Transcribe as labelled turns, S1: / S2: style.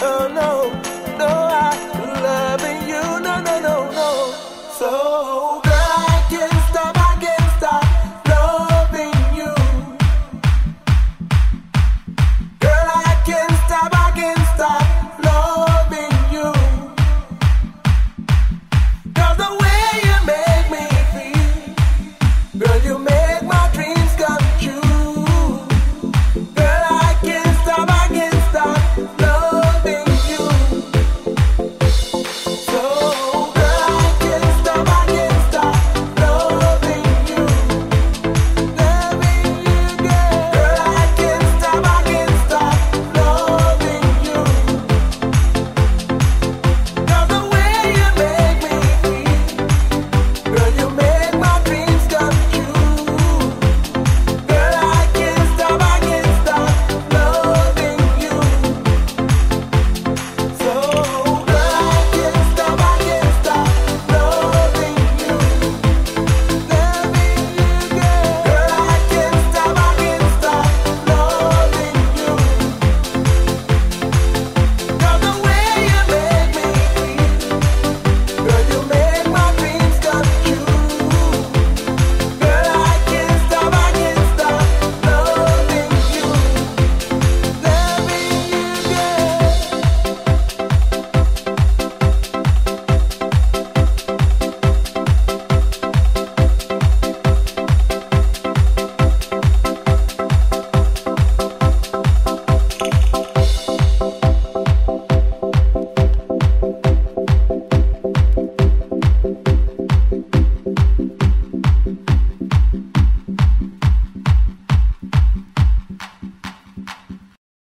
S1: Oh no.